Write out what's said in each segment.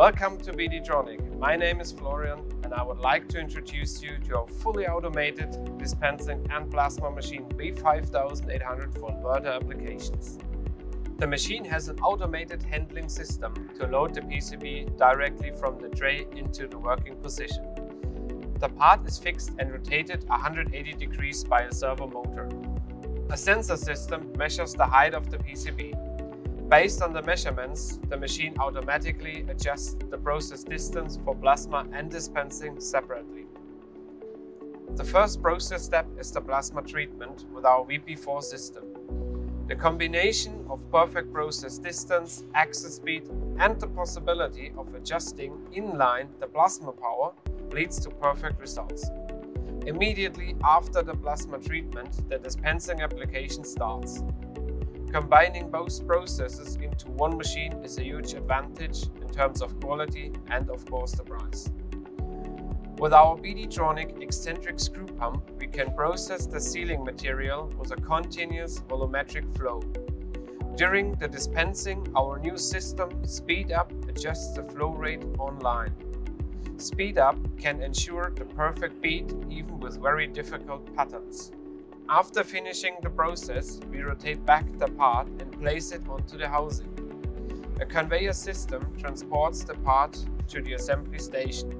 Welcome to BDtronic. My name is Florian and I would like to introduce you to our fully automated dispensing and plasma machine B5800 for inverter applications. The machine has an automated handling system to load the PCB directly from the tray into the working position. The part is fixed and rotated 180 degrees by a servo motor. A sensor system measures the height of the PCB. Based on the measurements, the machine automatically adjusts the process distance for plasma and dispensing separately. The first process step is the plasma treatment with our VP4 system. The combination of perfect process distance, axis speed and the possibility of adjusting inline the plasma power leads to perfect results. Immediately after the plasma treatment, the dispensing application starts. Combining both processes into one machine is a huge advantage in terms of quality and of course the price. With our BDtronic eccentric screw pump, we can process the sealing material with a continuous volumetric flow. During the dispensing, our new system Speed Up adjusts the flow rate online. Speed Up can ensure the perfect bead even with very difficult patterns. After finishing the process, we rotate back the part and place it onto the housing. A conveyor system transports the part to the assembly station.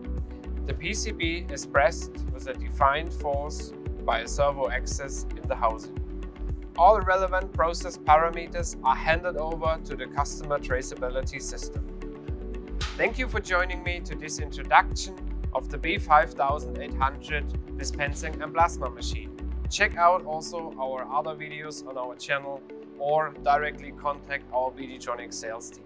The PCB is pressed with a defined force by a servo axis in the housing. All relevant process parameters are handed over to the customer traceability system. Thank you for joining me to this introduction of the B5800 dispensing and plasma machine. Check out also our other videos on our channel or directly contact our BDtronic sales team.